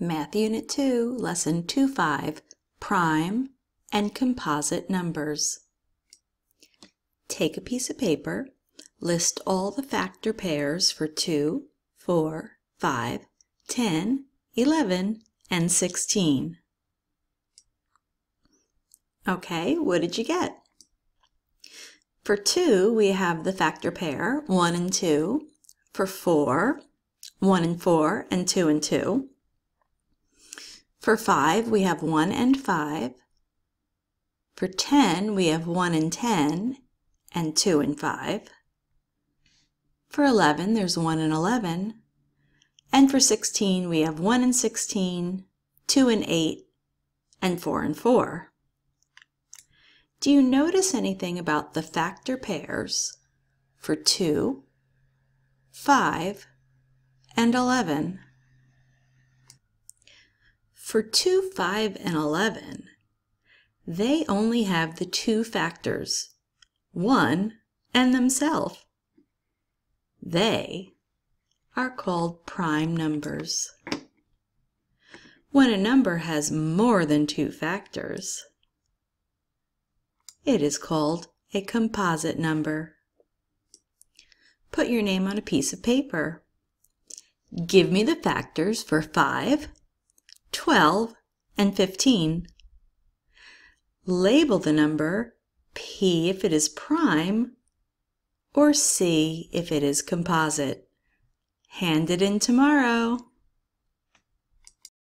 Math Unit 2, Lesson 2-5, Prime and Composite Numbers. Take a piece of paper, list all the factor pairs for 2, 4, 5, 10, 11, and 16. Okay, what did you get? For 2, we have the factor pair 1 and 2. For 4, 1 and 4 and 2 and 2. For 5, we have 1 and 5. For 10, we have 1 and 10 and 2 and 5. For 11, there's 1 and 11. And for 16, we have 1 and 16, 2 and 8, and 4 and 4. Do you notice anything about the factor pairs for 2, 5, and 11? For 2, 5, and 11, they only have the two factors, 1 and themselves. They are called prime numbers. When a number has more than two factors, it is called a composite number. Put your name on a piece of paper. Give me the factors for 5, 12, and 15. Label the number P if it is prime or C if it is composite. Hand it in tomorrow.